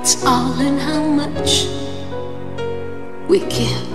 It's all in how much we give.